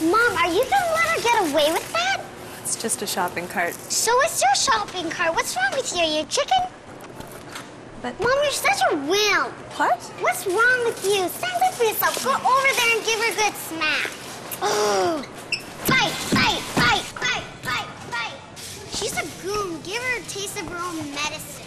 Mom, are you gonna let her get away with that? It's just a shopping cart. So it's your shopping cart. What's wrong with you? You chicken? But Mom, you're such a wimp. what? What's wrong with you? Stand up for yourself. Go over there and give her a good smack. Oh. Fight, fight, fight, fight, fight, fight. She's a goon. Give her a taste of her own medicine.